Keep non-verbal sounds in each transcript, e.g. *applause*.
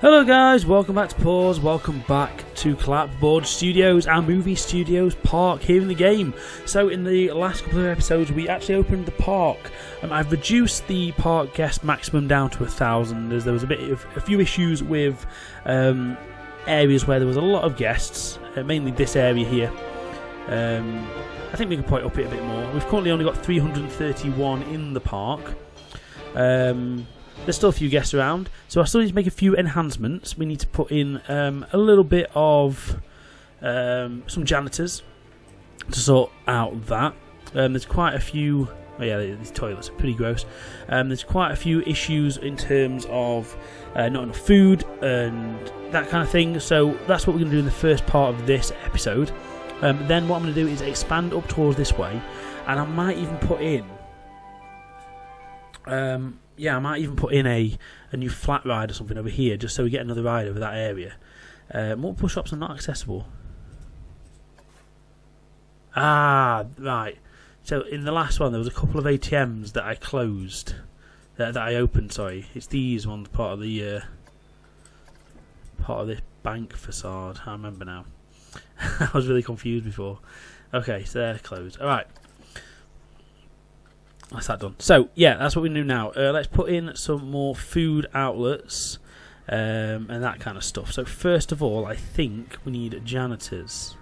Hello guys, welcome back to Pause, welcome back to Clapboard Studios, our movie studios park here in the game. So in the last couple of episodes we actually opened the park. Um, I've reduced the park guest maximum down to a thousand as there was a bit of a few issues with um, areas where there was a lot of guests, uh, mainly this area here. Um, I think we can point up it a bit more. We've currently only got 331 in the park. Um, there's still a few guests around, so I still need to make a few enhancements. We need to put in um, a little bit of um, some janitors to sort out that. Um, there's quite a few. Oh yeah, these toilets are pretty gross. Um, there's quite a few issues in terms of uh, not enough food and that kind of thing. So that's what we're going to do in the first part of this episode. Um, then what I'm going to do is expand up towards this way, and I might even put in. Um, yeah, I might even put in a, a new flat ride or something over here, just so we get another ride over that area. Uh, push ups are not accessible. Ah, right. So in the last one, there was a couple of ATMs that I closed, that, that I opened. Sorry, it's these ones part of the uh, part of this bank facade. I remember now. *laughs* I was really confused before. Okay, so they're closed. All right. That's that done. So yeah, that's what we do now. Uh, let's put in some more food outlets um, and that kind of stuff. So first of all, I think we need janitors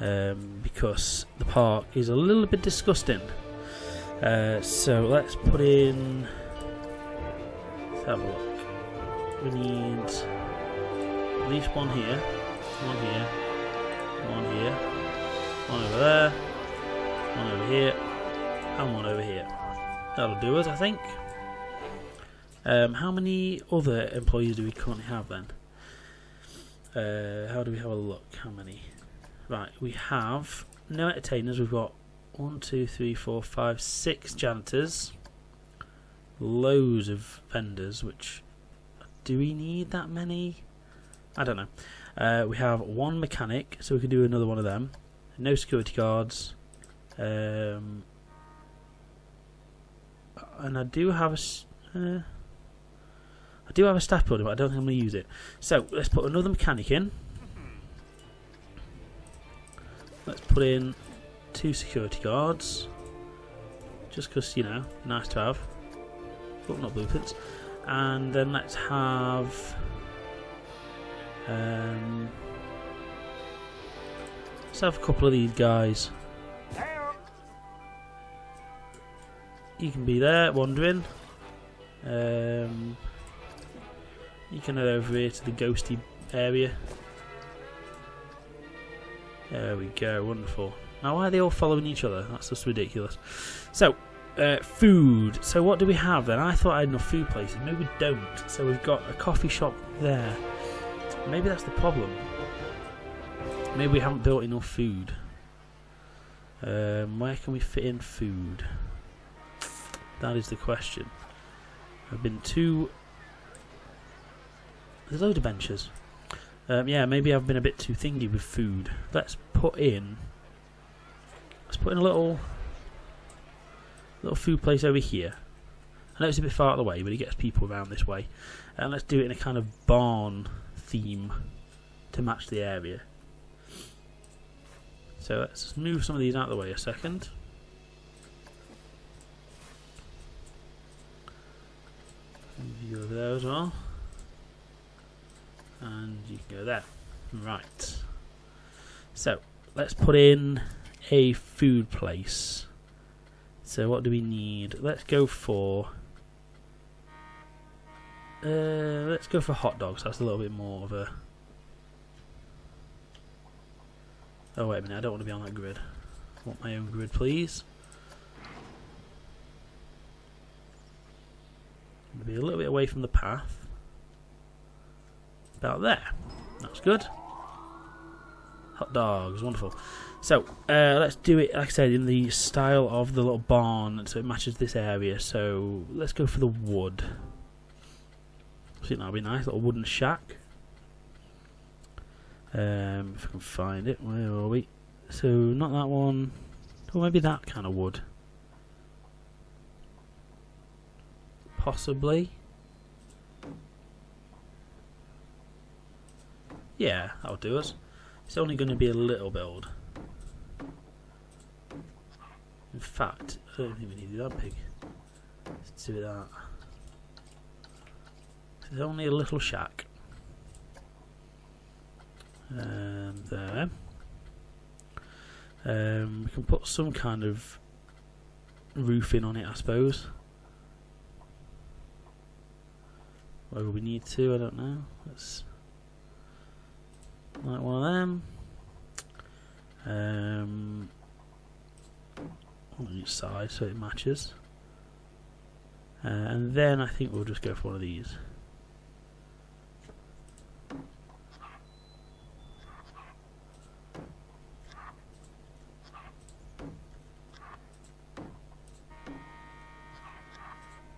um, because the park is a little bit disgusting. Uh, so let's put in. Let's have a look. We need at least one here, one here, one here, one over there, one over here and one over here. That'll do us, I think. Um, how many other employees do we currently have then? Uh, how do we have a look? How many? Right, we have no entertainers. We've got one, two, three, four, five, six janitors. Loads of vendors, which do we need that many? I don't know. Uh, we have one mechanic, so we can do another one of them. No security guards. Um, and I do have a. Uh, I do have a staff building, but I don't think I'm going to use it. So let's put another mechanic in. Let's put in two security guards, just because you know, nice to have. But not blueprints. And then let's have. Um, let's have a couple of these guys. You can be there wandering. Um, you can head over here to the ghosty area. There we go, wonderful. Now, why are they all following each other? That's just ridiculous. So, uh, food. So, what do we have then? I thought I had enough food places. Maybe we don't. So, we've got a coffee shop there. Maybe that's the problem. Maybe we haven't built enough food. Um, where can we fit in food? That is the question. I've been too. There's loads of benches. Um, yeah, maybe I've been a bit too thingy with food. Let's put in. Let's put in a little. Little food place over here. I know it's a bit far out of the way, but it gets people around this way. And let's do it in a kind of barn theme to match the area. So let's move some of these out of the way a second. View there as well. And you can go there. Right. So, let's put in a food place. So what do we need? Let's go for... Uh, let's go for hot dogs. That's a little bit more of a... Oh wait a minute, I don't want to be on that grid. I want my own grid, please. Be a little bit away from the path. About there. That's good. Hot dogs, wonderful. So, uh, let's do it, like I said, in the style of the little barn, so it matches this area. So, let's go for the wood. I think that'll be nice, little wooden shack. Um, if I can find it, where are we? So, not that one. Or maybe that kind of wood. Possibly. Yeah, that'll do us. It's only going to be a little build. In fact, I don't think we need that big. Let's do that. It's only a little shack. Um, there. Um, we can put some kind of roofing on it, I suppose. Whether we need to, I don't know. Let's like one of them. Um, on each side so it matches. Uh, and then I think we'll just go for one of these.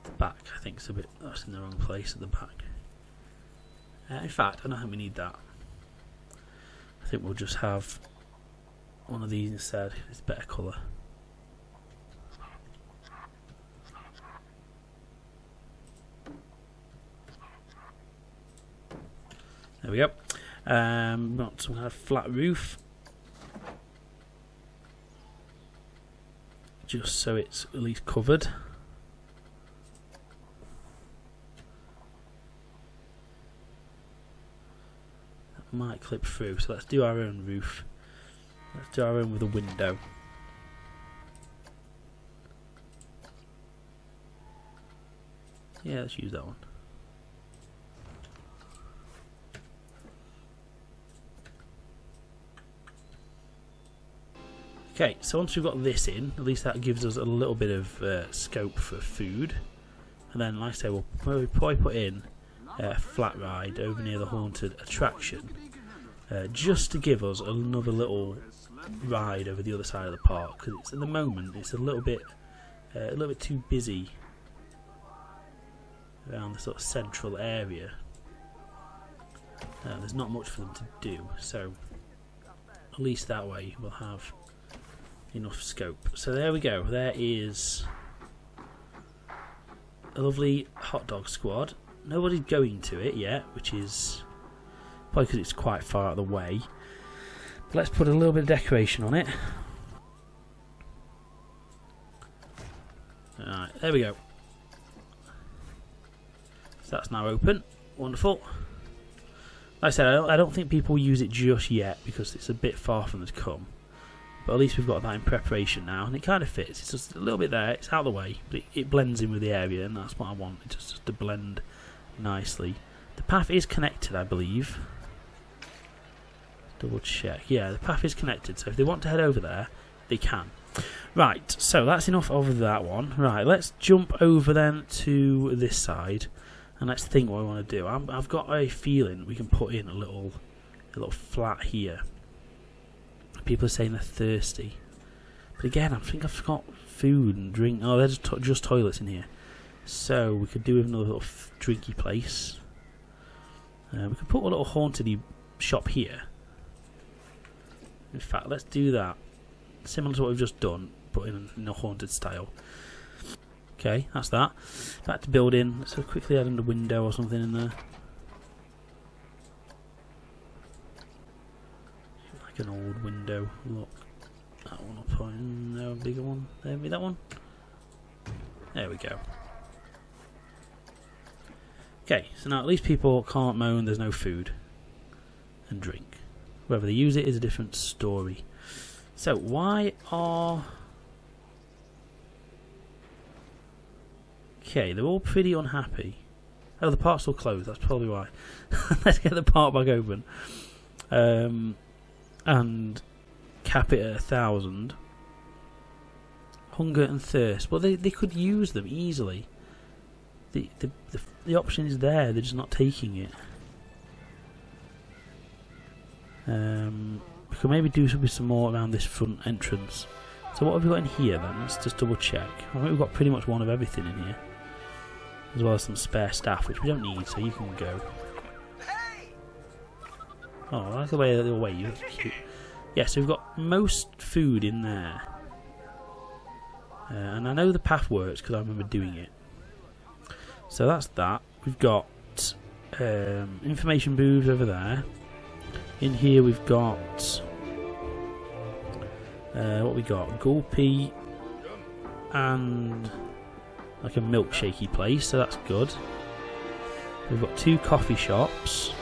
The back, I think, is a bit. That's in the wrong place at the back. Uh, in fact, I don't think we need that. I think we'll just have one of these instead. It's better colour. There we go. Um, got some kind of flat roof. Just so it's at least covered. Might clip through, so let's do our own roof. Let's do our own with a window. Yeah, let's use that one. Okay, so once we've got this in, at least that gives us a little bit of uh, scope for food. And then, like I say, we'll probably put in a flat ride over near the haunted attraction, uh, just to give us another little ride over the other side of the park. Because at the moment it's a little bit, uh, a little bit too busy around the sort of central area. Uh, there's not much for them to do, so at least that way we'll have enough scope. So there we go. There is a lovely hot dog squad. Nobody's going to it yet, which is probably because it's quite far out of the way. But let's put a little bit of decoration on it. Alright, there we go. So that's now open. Wonderful. Like I said, I don't, think people use it just yet because it's a bit far from the come. But at least we've got that in preparation now, and it kind of fits. It's just a little bit there, it's out of the way, but it, blends in with the area, and that's what I want. It's just to blend nicely. The path is connected, I believe. Double check. Yeah, the path is connected, so if they want to head over there, they can. Right, so that's enough of that one. Right, let's jump over then to this side, and let's think what I want to do. i have got a feeling we can put in a little, a little flat here. People are saying they're thirsty. But again, I think I've got food and drink. Oh, there's to just toilets in here. So we could do with another little drinky place. Uh, we could put a little haunted shop here. In fact, let's do that. Similar to what we've just done, but in, in a haunted style. Okay, that's that. Back to building. Let's quickly add in a window or something in there. Like an old window. Look, that one up on no bigger one. There be that one. There we go. Okay, so now at least people can't moan there's no food and drink. Whether they use it is a different story. So why are Okay, they're all pretty unhappy. Oh, the part's still closed. That's probably why. *laughs* Let's get the part back open. Um, and cap it at a thousand. Hunger and thirst. Well, they, they could use them easily. The, the, the, the option is there, they're just not taking it. Um, we could maybe do some, some more around this front entrance. So what have we got in here then? Let's just double check. I think we've got pretty much one of everything in here. As well as some spare staff, which we don't need, so you can go. Oh, I like the way they'll wave. Cute. Yeah, so we've got most food in there. Uh, and I know the path works because I remember doing it. So that's that. We've got um, information booths over there. In here we've got uh, what we got Gulpy and like a milkshakey place, so that's good. We've got two coffee shops.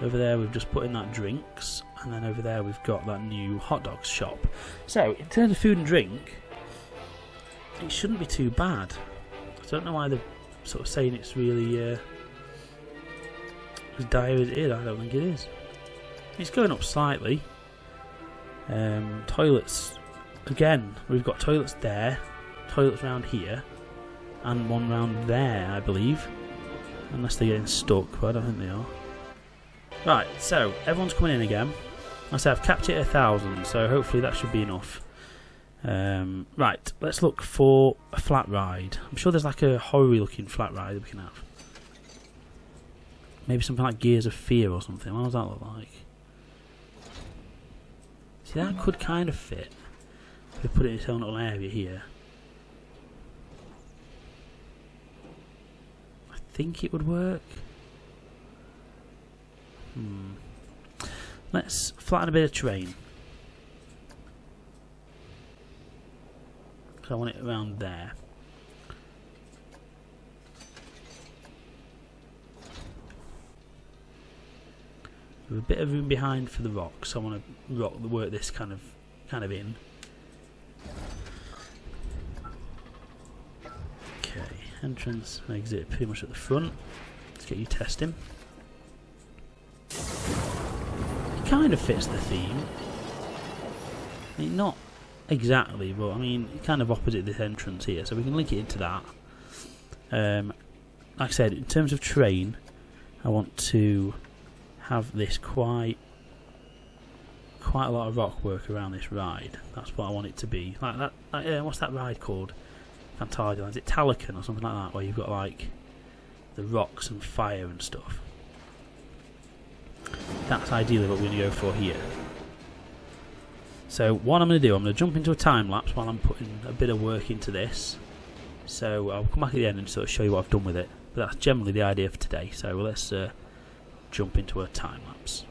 Over there we've just put in that drinks, and then over there we've got that new hot dogs shop. So in terms of food and drink, it shouldn't be too bad. I don't know why they're sort of saying it's really uh, as dire as. I don't think it is. It's going up slightly. Um, toilets, again, we've got toilets there, toilets round here, and one round there, I believe. Unless they're getting stuck, but I don't think they are. Right, so everyone's coming in again. I say I've capped it at a thousand, so hopefully that should be enough. Um, right, let's look for a flat ride. I'm sure there's like a horror looking flat ride that we can have. Maybe something like Gears of Fear or something. What does that look like? See, that could kind of fit. If we put it in its own little area here. I think it would work. Hmm. Let's flatten a bit of terrain. So I want it around there. A bit of room behind for the rocks. So I want to rock the work this kind of kind of in. Okay, entrance, exit pretty much at the front. Let's get you testing. It kind of fits the theme. I mean, not exactly, but I mean, kind of opposite this entrance here, so we can link it into that. Um, like I said, in terms of train, I want to have this quite quite a lot of rock work around this ride. That's what I want it to be. Like that. Like, uh, what's that ride called? Fantasia. Is it Talocan or something like that? Where you've got like the rocks and fire and stuff. That's ideally what we're going to go for here. So what I'm going to do, I'm going to jump into a time lapse while I'm putting a bit of work into this. So I'll come back at the end and sort of show you what I've done with it. But that's generally the idea for today. So let's uh, jump into a time lapse.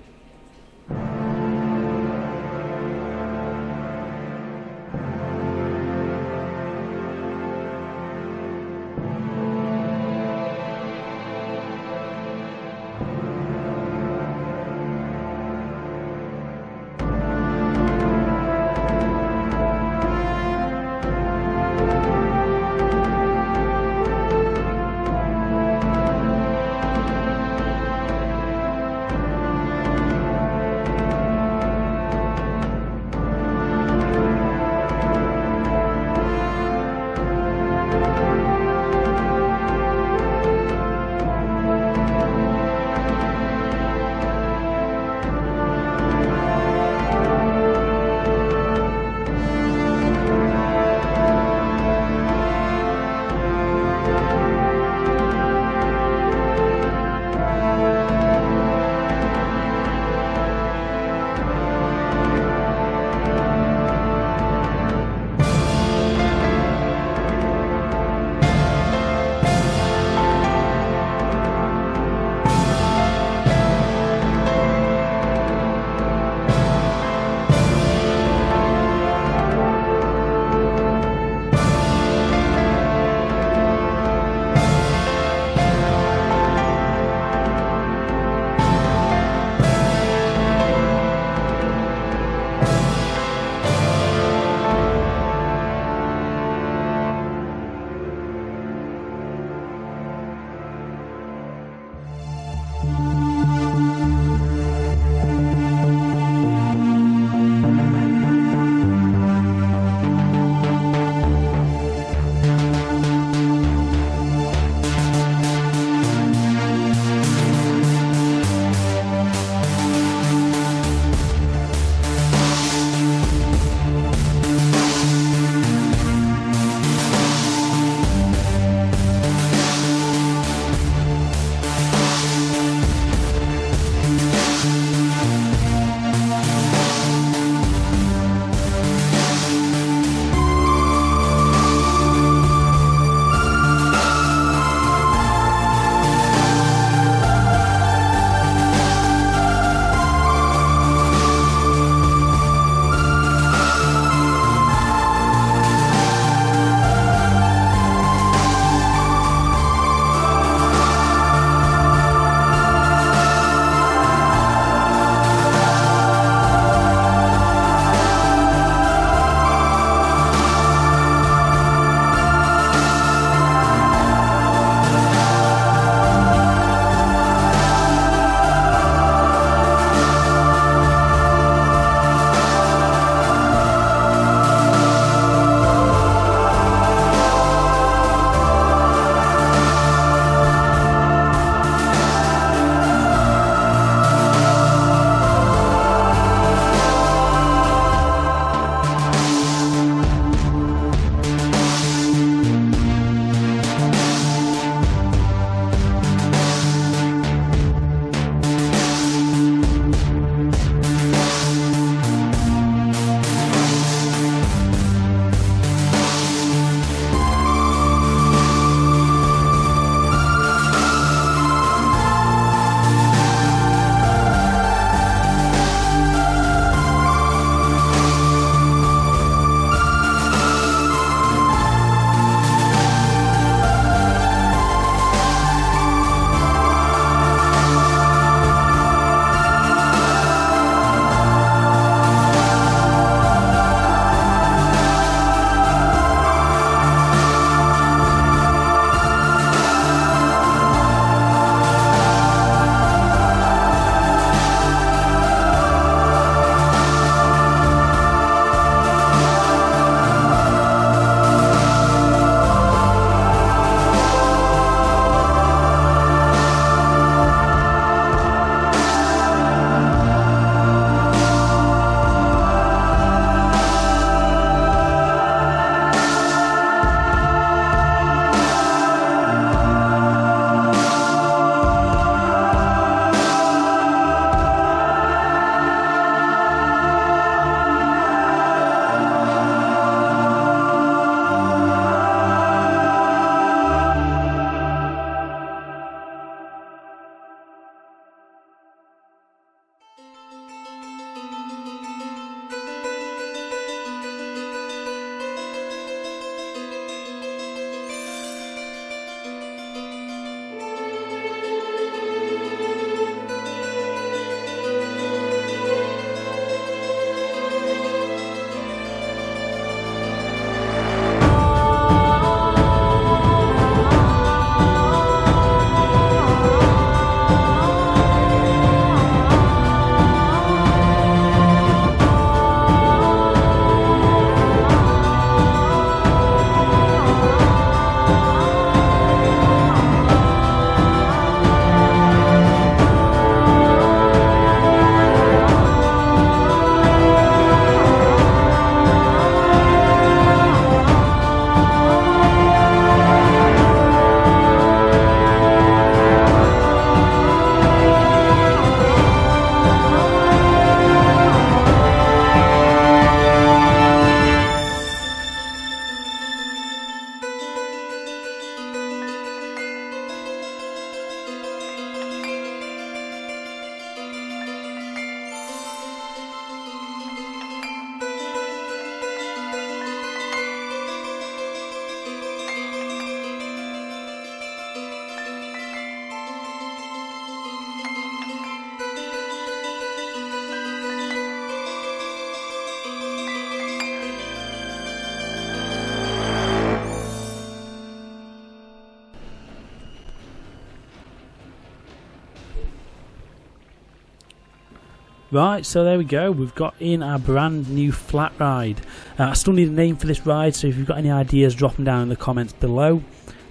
Right, so there we go. We've got in our brand new flat ride. Uh, I still need a name for this ride, so if you've got any ideas, drop them down in the comments below.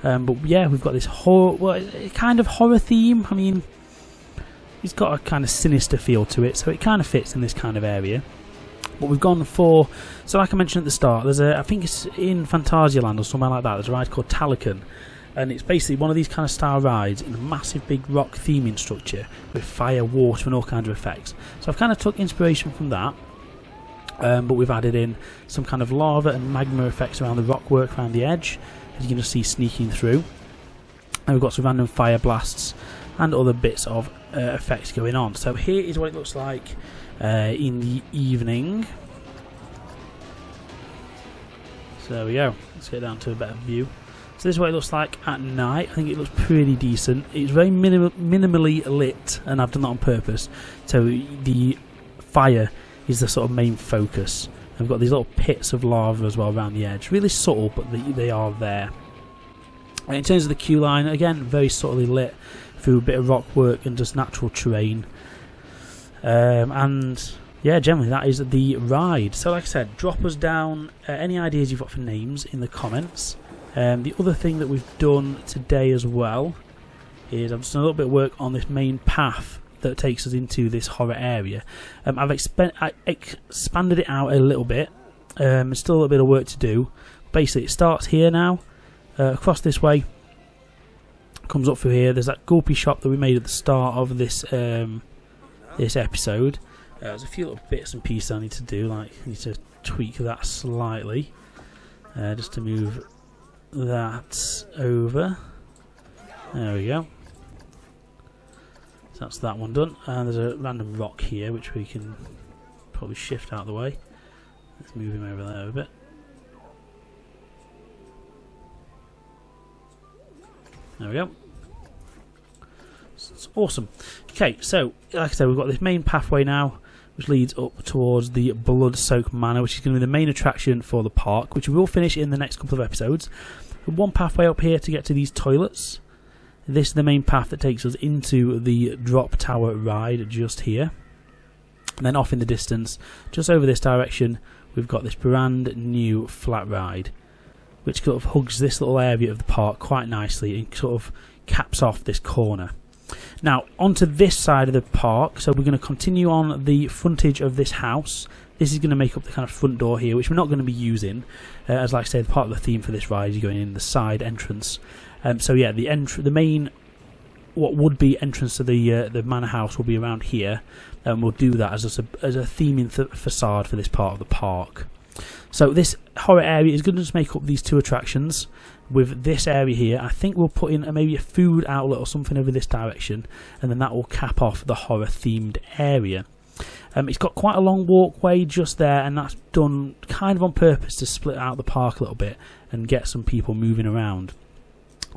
Um, but yeah, we've got this horror, well, kind of horror theme. I mean, it's got a kind of sinister feel to it, so it kind of fits in this kind of area. But we've gone for, so like I mentioned at the start, there's a, I think it's in Phantasialand or somewhere like that. There's a ride called Talocan, and it's basically one of these kind of style rides in a massive big rock theming structure with fire, water, and all kinds of effects. So I've kind of took inspiration from that, um, but we've added in some kind of lava and magma effects around the rock work around the edge, as you can just see sneaking through. And we've got some random fire blasts and other bits of uh, effects going on. So here is what it looks like uh, in the evening. So there we go. Let's get down to a better view. So this is what it looks like at night. I think it looks pretty decent. It's very minim minimally lit, and I've done that on purpose. So the fire is the sort of main focus. We've got these little pits of lava as well around the edge. Really subtle, but they, they are there. And in terms of the queue line, again, very subtly lit through a bit of rock work and just natural terrain. Um, and yeah, generally that is the ride. So, like I said, drop us down uh, any ideas you've got for names in the comments. Um, the other thing that we've done today as well is I've done a little bit of work on this main path that takes us into this horror area. Um, I've exp expanded it out a little bit. Um, there's still a little bit of work to do. Basically, it starts here now, uh, across this way, comes up through here. There's that gulpy shop that we made at the start of this um, this episode. Uh, there's a few little bits and pieces I need to do, like I need to tweak that slightly, uh, just to move that over. There we go. So that's that one done. And there's a random rock here which we can probably shift out of the way. Let's move him over there a bit. There we go. It's awesome. Okay, so like I said, we've got this main pathway now, which leads up towards the Blood Soak Manor, which is going to be the main attraction for the park, which we will finish in the next couple of episodes. One pathway up here to get to these toilets. This is the main path that takes us into the drop tower ride just here. And then off in the distance, just over this direction, we've got this brand new flat ride, which sort of hugs this little area of the park quite nicely and sort of caps off this corner. Now, onto this side of the park, so we're going to continue on the frontage of this house. This is going to make up the kind of front door here, which we're not going to be using. Uh, as like I said, part of the theme for this ride is going in the side entrance. Um, so yeah, the the main what would be entrance to the uh, the manor house will be around here, and we'll do that as a as a theming th- facade for this part of the park. So this horror area is going to just make up these two attractions. With this area here, I think we'll put in a, maybe a food outlet or something over this direction, and then that will cap off the horror themed area. Um, it's got quite a long walkway just there, and that's done kind of on purpose to split out the park a little bit and get some people moving around.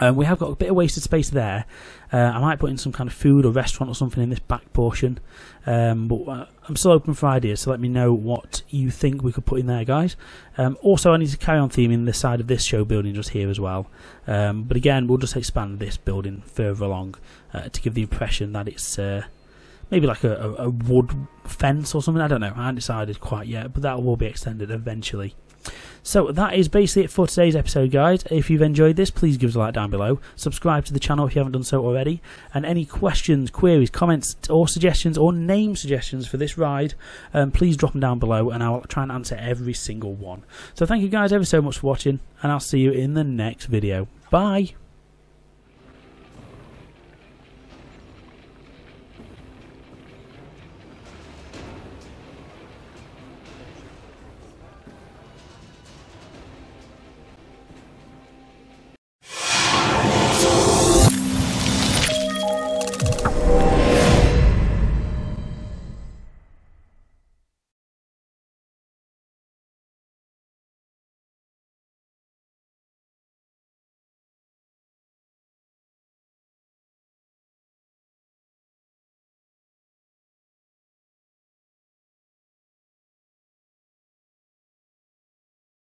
Um, we have got a bit of wasted space there. Uh, I might put in some kind of food or restaurant or something in this back portion. Um, but uh, I'm still open for ideas, so let me know what you think we could put in there, guys. Um, also, I need to carry on theming the side of this show building just here as well. Um, but again, we'll just expand this building further along uh, to give the impression that it's uh, maybe like a, a, a wood fence or something. I don't know. I haven't decided quite yet, but that will be extended eventually. So that is basically it for today's episode, guys. If you've enjoyed this, please give us a like down below. Subscribe to the channel if you haven't done so already. And any questions, queries, comments, or suggestions, or name suggestions for this ride, um, please drop them down below, and I'll try and answer every single one. So thank you guys ever so much for watching, and I'll see you in the next video. Bye.